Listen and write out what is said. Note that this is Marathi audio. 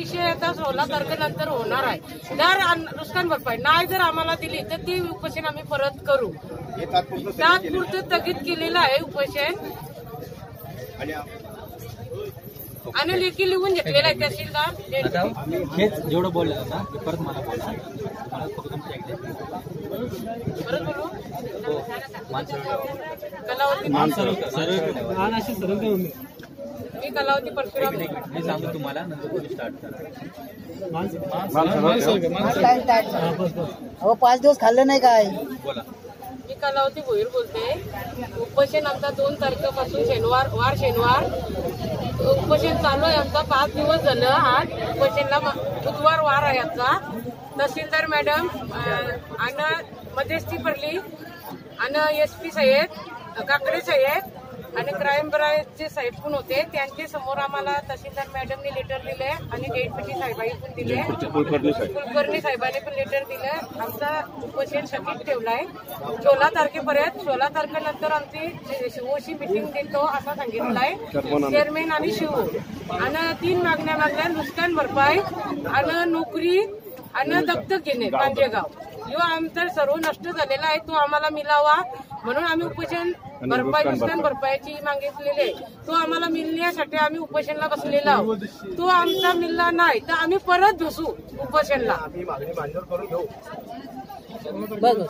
विषय आता सोळा तारखेनंतर होणार आहे. जर नुकसान भरपाई नाही जर आम्हाला दिली तर ती उपोषण आम्ही परत करू. तात्पुरतं स्थगित केलेलं आहे. उपोषण. आणि आणि लेखी लिहून घेतलेलं आहे तहसीलदार. आता हेच जेवढं बोललं ना ते परत मला बोला मला फक्त परत बोलू? कलावती. सर्व मी कलावती परशुराम. मी सांगतो तुम्हाला नंतर तुम्ही स्टार्ट करा. अहो पाच दिवस खाल्लं नाही काय? बोला. मी कलावती भोईर बोलते. उपोषण आमचा दोन तारखेपासून शनिवार वार शनिवार. उपोषण चालू आहे आमचा पाच दिवस झालं आज उपोषणला बुधवार वार आहे आमचा. तहसीलदार मॅडम आणि मध्यस्थी पडली. आणि एस पी साहेब काकडे साहेब आणि क्राईम ब्रांचचे साहेब पण होते. त्यांचे समोर आम्हाला तहसीलदार मॅडमने लेटर दिले आणि डेटपीटी साहेबांनी पण दिले. कुलकर्णी साहेब. कुलकर्णी साहेबांनी पण लेटर दिलं. आमचा उपोषण स्थगित ठेवलाय. सोळा तारखेपर्यंत सोळा तारखेनंतर आमची शिवोशी मिटिंग देतो असं सांगितलंय. चेअरमॅन आणि शिव. आणि तीन मागण्या मागल्या नुकसान भरपाई आणि नोकरी आणि दत्तक घेणे पांजेगाव यो आमचा सर्व नष्ट झालेला आहे तो आम्हाला मिळावा म्हणून आम्ही उपोषण भरपाई नुकसान भरपाईची मागितलेली आहे. तो आम्हाला मिळण्यासाठी आम्ही उपोषणला बसलेला आहोत. तो आमचा मिळला नाही तर आम्ही परत बसू उपोषणला. बघ.